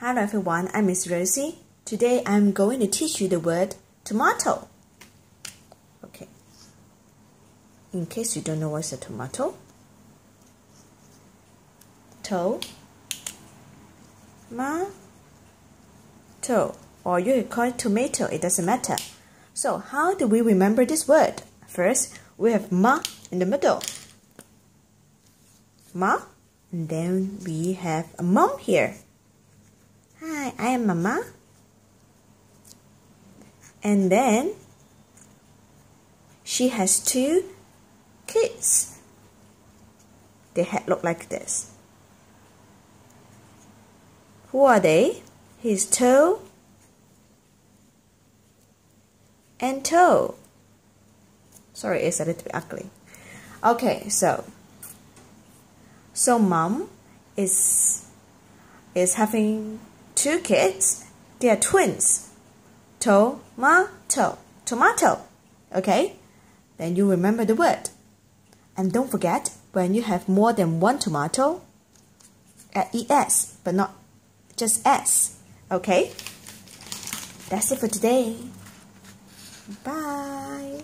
Hello everyone, I'm Miss Rosie. Today I'm going to teach you the word tomato. Okay. In case you don't know what's a tomato. To ma to or you can call it tomato, it doesn't matter. So how do we remember this word? First, we have ma in the middle. Ma and then we have a mom here. Am Mama. And then she has two kids. Their head look like this. Who are they? His toe and toe. Sorry, it's a little bit ugly. Okay, so so mom is is having two kids. They are twins. Tomato. Tomato. Okay? Then you remember the word. And don't forget, when you have more than one tomato, add ES, but not just S. Okay? That's it for today. Bye.